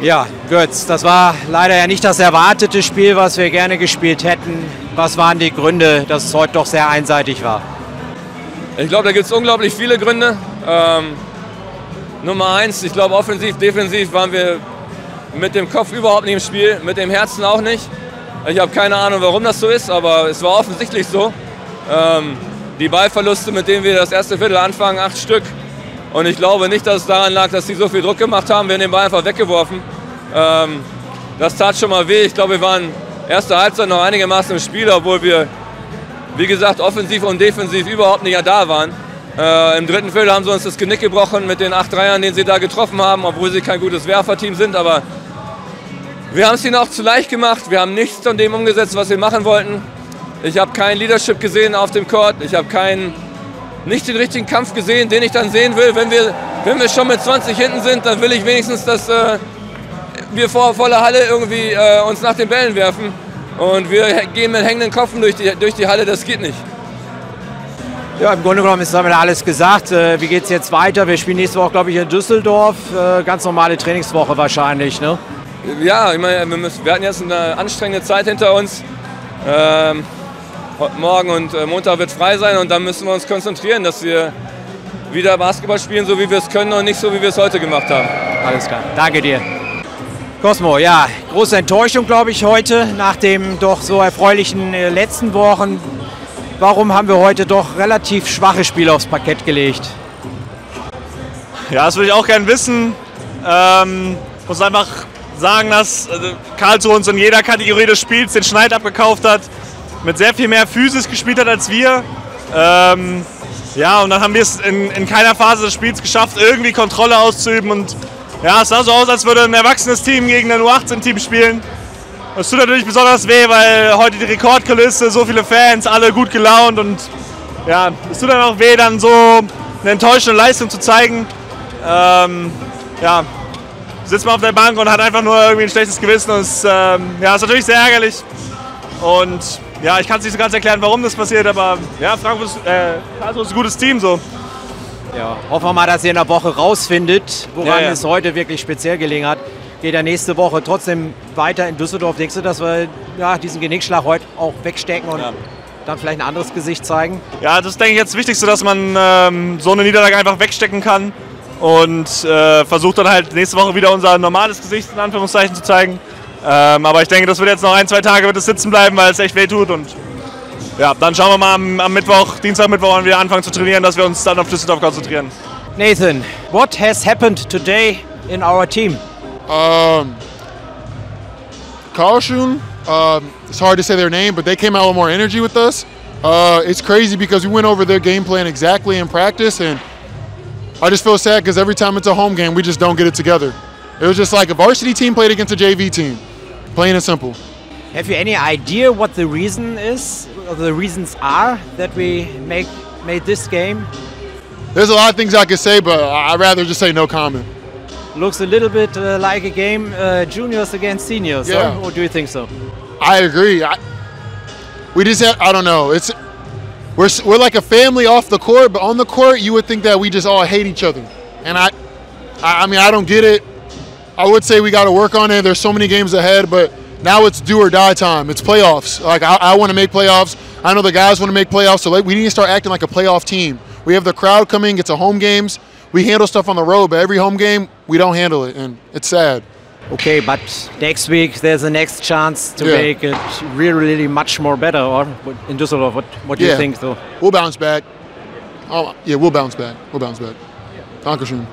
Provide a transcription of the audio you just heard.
Ja, Götz, das war leider ja nicht das erwartete Spiel, was wir gerne gespielt hätten. Was waren die Gründe, dass es heute doch sehr einseitig war? Ich glaube, da gibt es unglaublich viele Gründe. Ähm, Nummer eins, ich glaube, offensiv, defensiv waren wir mit dem Kopf überhaupt nicht im Spiel, mit dem Herzen auch nicht. Ich habe keine Ahnung, warum das so ist, aber es war offensichtlich so. Ähm, die Ballverluste, mit denen wir das erste Viertel anfangen, acht Stück. Und ich glaube nicht, dass es daran lag, dass sie so viel Druck gemacht haben. Wir haben den Ball einfach weggeworfen. Ähm, das tat schon mal weh. Ich glaube, wir waren erste Halbzeit noch einigermaßen im Spiel, obwohl wir, wie gesagt, offensiv und defensiv überhaupt nicht da waren. Äh, Im dritten Viertel haben sie uns das Genick gebrochen mit den acht Dreiern, den sie da getroffen haben, obwohl sie kein gutes Werferteam sind. Aber wir haben es ihnen auch zu leicht gemacht. Wir haben nichts von dem umgesetzt, was wir machen wollten. Ich habe kein Leadership gesehen auf dem Court. Ich habe keinen, nicht den richtigen Kampf gesehen, den ich dann sehen will. Wenn wir, wenn wir schon mit 20 hinten sind, dann will ich wenigstens, dass äh, wir vor voller Halle irgendwie äh, uns nach den Bällen werfen. Und wir gehen mit hängenden Kopfen durch die, durch die Halle. Das geht nicht. Ja, im Grunde genommen ist damit alles gesagt. Äh, wie geht es jetzt weiter? Wir spielen nächste Woche, glaube ich, in Düsseldorf. Äh, ganz normale Trainingswoche wahrscheinlich, ne? Ja, ich meine, wir, müssen, wir hatten jetzt eine anstrengende Zeit hinter uns. Ähm, morgen und äh, Montag wird frei sein und dann müssen wir uns konzentrieren, dass wir wieder Basketball spielen, so wie wir es können und nicht so, wie wir es heute gemacht haben. Alles klar. Danke dir. Cosmo, ja, große Enttäuschung, glaube ich, heute nach dem doch so erfreulichen äh, letzten Wochen. Warum haben wir heute doch relativ schwache Spiele aufs Parkett gelegt? Ja, das würde ich auch gerne wissen. Ähm, muss einfach sagen, dass äh, Karlsruhe uns in jeder Kategorie des Spiels den Schneid abgekauft hat mit sehr viel mehr Physis gespielt hat als wir. Ähm, ja, und dann haben wir es in, in keiner Phase des Spiels geschafft, irgendwie Kontrolle auszuüben. Und ja, es sah so aus, als würde ein erwachsenes Team gegen ein U18-Team spielen. Das tut natürlich besonders weh, weil heute die Rekordkulisse, so viele Fans, alle gut gelaunt und ja, es tut dann auch weh, dann so eine enttäuschende Leistung zu zeigen. Ähm, ja, sitzt man auf der Bank und hat einfach nur irgendwie ein schlechtes Gewissen und es ähm, ja, ist natürlich sehr ärgerlich. Und ja, ich kann es nicht so ganz erklären, warum das passiert, aber ja, Frankfurt ist, äh, ist ein gutes Team so. Ja, hoffen wir mal, dass ihr in der Woche rausfindet, woran Ja, ja. es heute wirklich speziell gelegen hat. Geht ja nächste Woche trotzdem weiter in Düsseldorf. Denkst du, dass wir ja, diesen Genickschlag heute auch wegstecken und Ja. dann vielleicht ein anderes Gesicht zeigen? Ja, das ist, denke ich, jetzt das Wichtigste, dass man ähm, so eine Niederlage einfach wegstecken kann und äh, versucht dann halt nächste Woche wieder unser normales Gesicht in Anführungszeichen zu zeigen. Ähm, aber ich denke, das wird jetzt noch ein, zwei Tage wird es sitzen bleiben, weil es echt weh tut und ja, dann schauen wir mal am, am Mittwoch, Dienstag, Mittwoch, wenn wir anfangen zu trainieren, dass wir uns dann auf Düsseldorf konzentrieren. Nathan, what has happened today in our team? Um, Karlsruhe, um, it's hard to say their name, but they came out with more energy with us. Uh, it's crazy because we went over their game plan exactly in practice, and I just feel sad because every time it's a home game, we just don't get it together. It was just like a varsity team played against a JV team, plain and simple. Have you any idea what the reason is, or the reasons are that we make made this game? There's a lot of things I could say, but I- I'd rather just say no comment. Looks a little bit uh, like a game uh, juniors against seniors. huh? Yeah. Or do you think so? I agree. I, we just have, I don't know. It's we're we're like a family off the court, but on the court, you would think that we just all hate each other. And I, I, I mean, I don't get it. I would say we got to work on it. There's so many games ahead, but now it's do or die time. It's playoffs. Like I, I want to make playoffs. I know the guys want to make playoffs. So like, we need to start acting like a playoff team. We have the crowd coming. It's a home games. We handle stuff on the road, but every home game we don't handle it, and it's sad. Okay, but next week there's a next chance to Yeah. make it really, really much more better. Or in Düsseldorf, what, what do you think? though? We'll bounce back. Oh, yeah, we'll bounce back. We'll bounce back. Dankeschön.